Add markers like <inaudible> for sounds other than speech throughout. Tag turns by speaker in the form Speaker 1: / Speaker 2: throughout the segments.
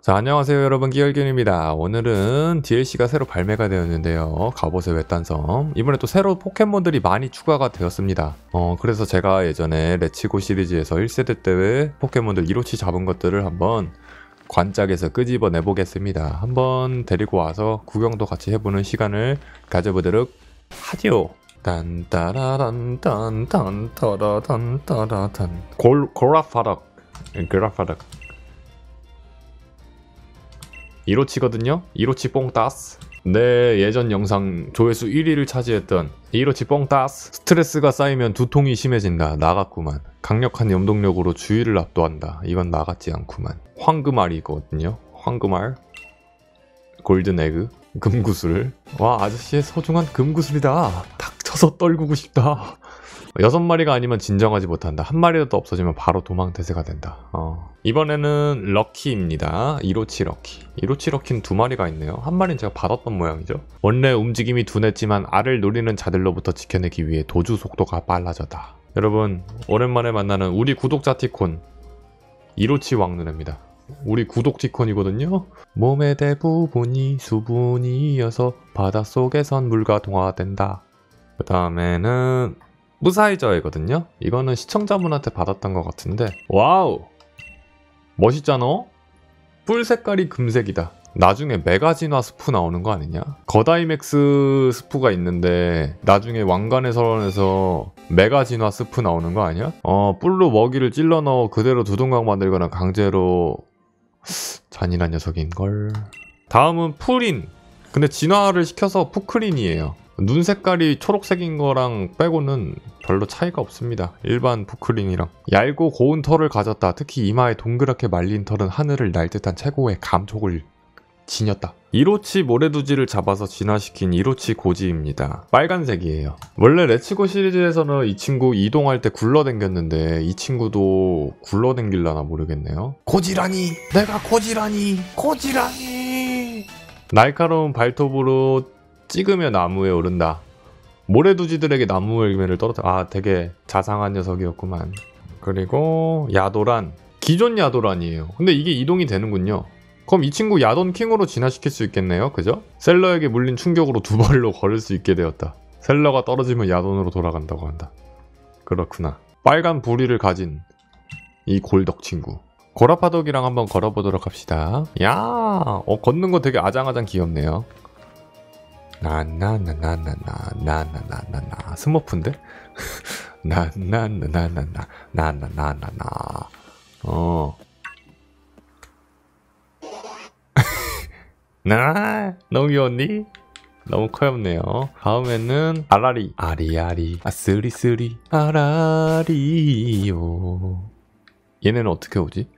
Speaker 1: 자 안녕하세요 여러분. 기열균입니다. 오늘은 DLC가 새로 발매가 되었는데요. 갑옷의 외딴섬. 이번에 또 새로 포켓몬들이 많이 추가가 되었습니다. 어 그래서 제가 예전에 레치고 시리즈에서 1세대 때 포켓몬들 1호치 잡은 것들을 한번 관짝에서 끄집어 내보겠습니다. 한번 데리고 와서 구경도 같이 해보는 시간을 가져보도록 하죠. 딴따라란 딴딴따라단 따라단 골 고라파락. 고라파락 1호치거든요. 1호치 뽕따스. 내 예전 영상 조회수 1위를 차지했던 1호치 뽕따스. 스트레스가 쌓이면 두통이 심해진다. 나갔구만. 강력한 염동력으로 주위를 압도한다. 이건 나갔지 않구만. 황금알이거든요. 황금알. 골든에그. 금구슬. 와 아저씨의 소중한 금구슬이다. 닥쳐서 떨구고 싶다 여섯 마리가 아니면 진정하지 못한다. 한 마리라도 없어지면 바로 도망 태세가 된다. 어. 이번에는 럭키입니다. 1호치 럭키. 1호치 럭키는 두 마리가 있네요. 한 마리는 제가 받았던 모양이죠. 원래 움직임이 둔했지만 알을 노리는 자들로부터 지켜내기 위해 도주 속도가 빨라졌다. 여러분 오랜만에 만나는 우리 구독자 티콘 1호치 왕눈입니다. 우리 구독 티콘이거든요. 몸의 대부분이 수분이어서 바닷속에선 물과 동화된다. 그 다음에는 쁘사이저이거든요. 이거는 시청자분한테 받았던 것 같은데. 와우! 멋있잖아? 뿔 색깔이 금색이다. 나중에 메가진화 스포 나오는 거 아니냐? 거다이맥스 스포가 있는데 나중에 왕관의 설원에서 메가진화 스포 나오는 거 아니야? 어 뿔로 먹이를 찔러 넣어 그대로 두동강 만들거나 강제로 잔인한 녀석인걸. 다음은 푸크린인 근데 진화를 시켜서 푸크린이에요 눈 색깔이 초록색인 거랑 빼고는 별로 차이가 없습니다. 일반 푸크린이랑 얇고 고운 털을 가졌다. 특히 이마에 동그랗게 말린 털은 하늘을 날 듯한 최고의 감촉을 지녔다. 이로치 모래두지를 잡아서 진화시킨 이로치 고지입니다. 빨간색이에요. 원래 레츠고 시리즈에서는 이 친구 이동할 때 굴러댕겼는데 이 친구도 굴러댕길라나 모르겠네요. 고지라니! 내가 고지라니! 고지라니! 날카로운 발톱으로 찍으며 나무에 오른다. 모래두지들에게 나무 열매를 떨어뜨 아 되게 자상한 녀석이었구만. 그리고 야도란 기존 야도란이에요. 근데 이게 이동이 되는군요. 그럼 이 친구 야돈 킹으로 진화시킬 수 있겠네요. 그죠? 셀러에게 물린 충격으로 두 발로 걸을 수 있게 되었다. 셀러가 떨어지면 야돈으로 돌아간다고 한다. 그렇구나. 빨간 부리를 가진 이 골덕 친구. 고라파덕이랑 한번 걸어보도록 합시다. 야, 어, 걷는 거 되게 아장아장 귀엽네요. 나나나나나나나나나나 스머프인데? 나나나나나나나나나나 어. 나 너무 귀여웠니? 너무 커엽네요. 다음에는 아라리 아리아리 아쓰리쓰리 아라리요 얘네는 어떻게 오지?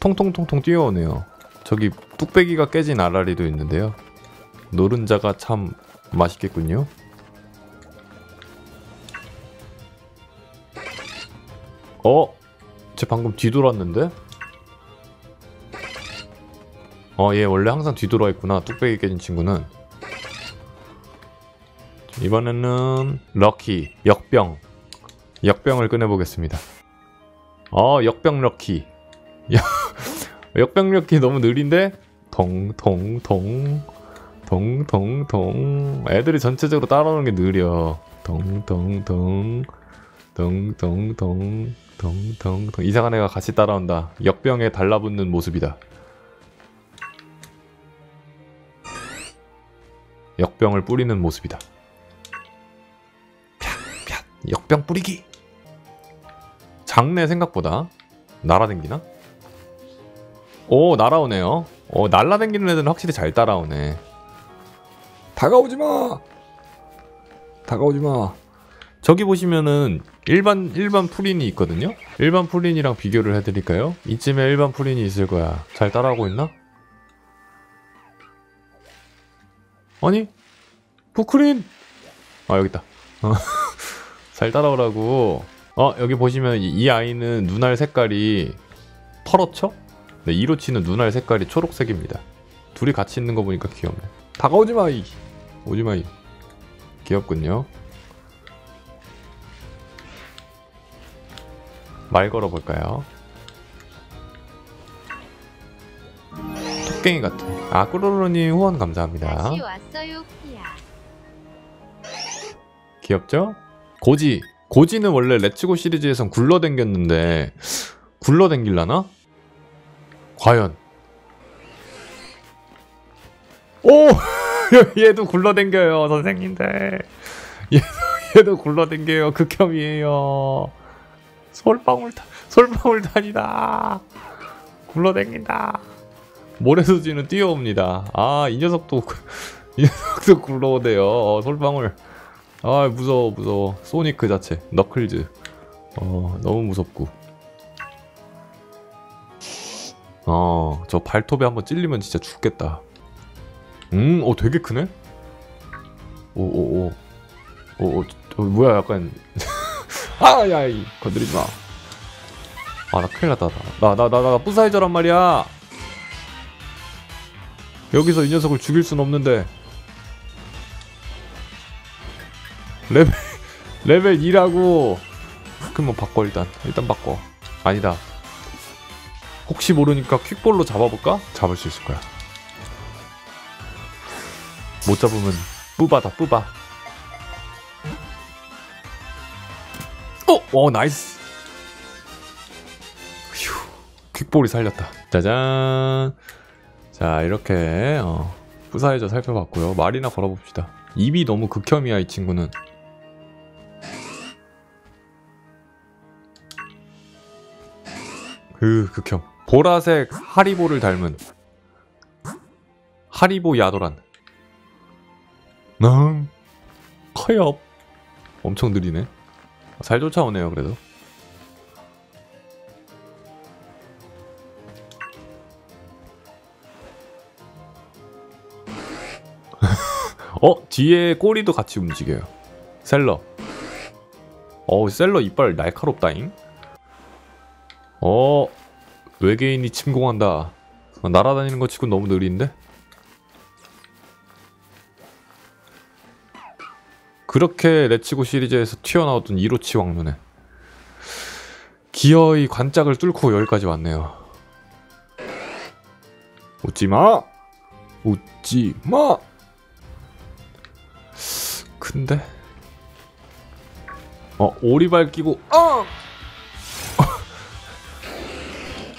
Speaker 1: 통통통통 뛰어오네요. 저기 뚝배기가 깨진 아라리도 있는데요. 노른자가 참 맛있겠군요. 어? 쟤 방금 뒤돌았는데? 어, 얘 원래 항상 뒤돌아 있구나. 뚝배기 깨진 친구는. 이번에는 럭키, 역병. 역병을 꺼내보겠습니다. 어, 역병 럭키. <laughs> 역병력이 너무 느린데 동동동 동동동 애들이 전체적으로 따라오는 게 느려 동동동 동동동 동동동 이상한 애가 같이 따라온다 역병에 달라붙는 모습이다 역병을 뿌리는 모습이다 펴, 역병 뿌리기 장내 생각보다 날아댕기나? 오 날아오네요. 오 날라댕기는 애들은 확실히 잘 따라오네. 다가오지마! 다가오지마. 저기 보시면은 일반 일반 프린이 있거든요? 일반 프린이랑 비교를 해드릴까요? 이쯤에 일반 프린이 있을 거야. 잘 따라오고 있나? 아니? 푸크린! 아 여기 있다. 어. <laughs> 잘 따라오라고. 어 여기 보시면 이 아이는 눈알 색깔이 털어쳐? 네, 이로치는 눈알 색깔이 초록색입니다. 둘이 같이 있는 거 보니까 귀엽네. 다가오지 마, 이. 오지 마, 이. 귀엽군요. 말 걸어볼까요? 뚝갱이 같아. 아 꾸로로님 후원 감사합니다. 귀엽죠? 고지. 고지는 원래 레츠고 시리즈에선 굴러댕겼는데 굴러댕길라나? 과연? 오! <laughs> 얘도 굴러댕겨요 선생님들. 얘도, 얘도 굴러댕겨요 극혐이에요. 솔방울 타, 솔방울 탄이다. 굴러댕긴다. 모래수지는 뛰어옵니다. 아 이 녀석도 <laughs> 이 녀석도 굴러오대요. 어, 솔방울. 아 무서워 무서워. 소닉 그 자체 너클즈. 어 너무 무섭고 어 저 발톱에 한번 찔리면 진짜 죽겠다. 음오 되게 크네? 오 오 오. 오오 어, 뭐야 약간. 아 야 이 건드리지 마 아 나 큰일 났다 나. 나 나나 쁘사이저란 말이야. 여기서 이 녀석을 죽일 순 없는데. 레벨 <laughs> 레벨 2라고. 그럼 뭐 바꿔 일단. 일단 바꿔. 아니다 혹시 모르니까 퀵볼로 잡아볼까? 잡을 수 있을 거야. 못 잡으면 뿌바다 뿌바. 어! 어 nice. 휴 퀵볼이 살렸다. 짜잔. 자 이렇게 어, 쁘사이저 살펴봤고요. 말이나 걸어봅시다. 입이 너무 극혐이야 이 친구는. 그 극혐 보라색 하리보를 닮은 하리보 야도란. 응 커요. 엄청 느리네. 잘 쫓아오네요 그래도. <laughs> 어? 뒤에 꼬리도 같이 움직여요. 셀러. 어 셀러 이빨 날카롭다잉? 어 외계인이 침공한다. 어, 날아다니는 거 치고 너무 느린데? 그렇게 레츠고 시리즈에서 튀어나왔던 이로치 왕눈에 기어이 관짝을 뚫고 여기까지 왔네요. 웃지마! 웃지마! 근데? 어 오리발 끼고 어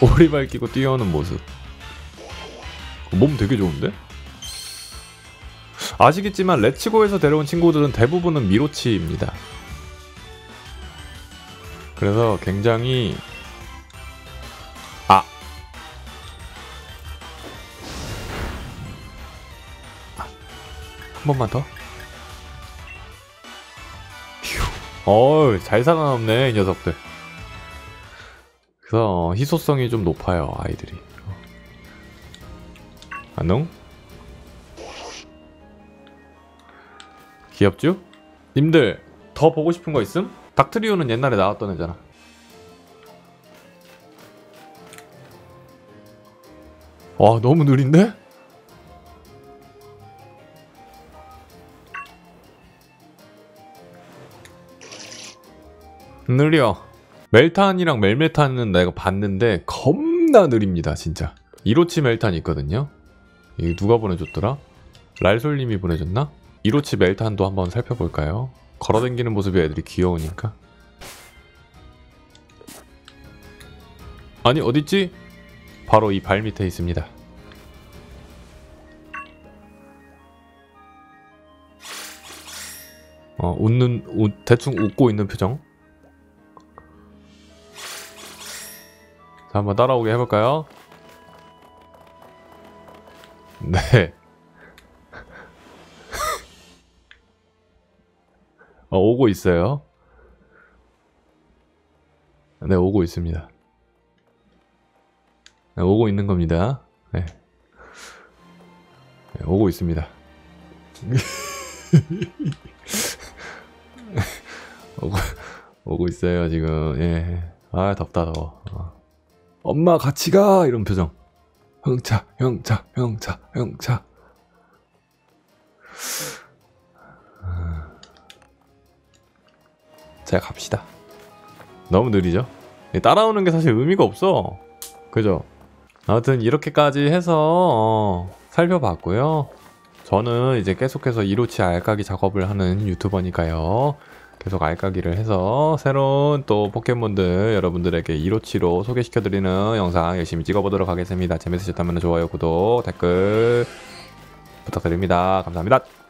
Speaker 1: 오리발 끼고 뛰어오는 모습. 몸 되게 좋은데? 아시겠지만 레츠고에서 데려온 친구들은 대부분은 미로치입니다. 그래서 굉장히 아! 한 번만 더? 휴. 어우 잘 살아남네 이 녀석들 그래서 희소성이 좀 높아요 아이들이 안녕? 귀엽죠? 님들 더 보고 싶은 거 있음? 닥트리오는 옛날에 나왔던 애잖아 와 너무 느린데? 느려 멜탄이랑 멜메탄은 내가 봤는데 겁나 느립니다 진짜 이로치 멜탄이 있거든요 이게 누가 보내줬더라? 랄솔님이 보내줬나? 이로치 멜탄도 한번 살펴볼까요? 걸어다니는 모습이 애들이 귀여우니까 아니 어딨지? 바로 이 발 밑에 있습니다 어 웃는 웃, 대충 웃고 있는 표정 자, 한번 따라오게 해볼까요? 네. <laughs> 어, 오고 있어요. 네, 오고 있습니다. 네, 오고 있는 겁니다. 네. 네 오고 있습니다. <laughs> 오고, 오고 있어요, 지금. 예. 아, 덥다, 더워. 어. 엄마 같이 가! 이런 표정. 형차, 형차, 형차, 형차. 자, 갑시다. 너무 느리죠? 따라오는 게 사실 의미가 없어. 그죠? 아무튼 이렇게까지 해서 어, 살펴봤고요. 저는 이제 계속해서 이로치 알까기 작업을 하는 유튜버니까요. 계속 알까기를 해서 새로운 또 포켓몬들 여러분들에게 이로치로 소개시켜드리는 영상 열심히 찍어보도록 하겠습니다. 재밌으셨다면 좋아요, 구독, 댓글 부탁드립니다. 감사합니다.